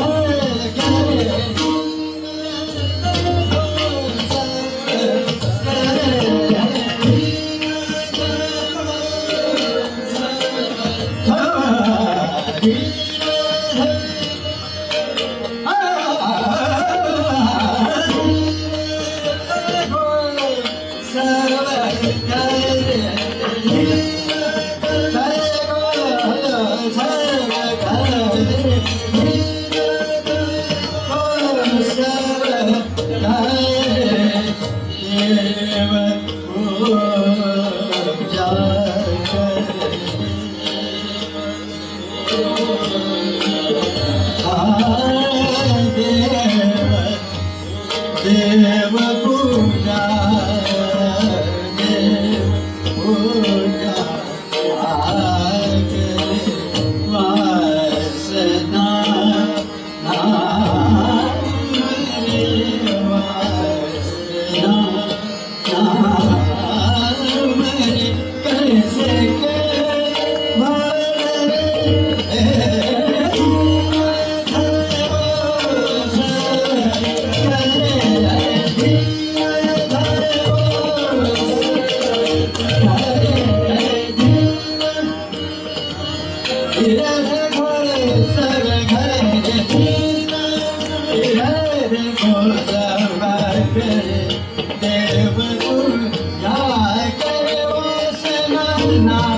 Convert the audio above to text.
Oh, बबूज पूजा सेन सेना Yeah.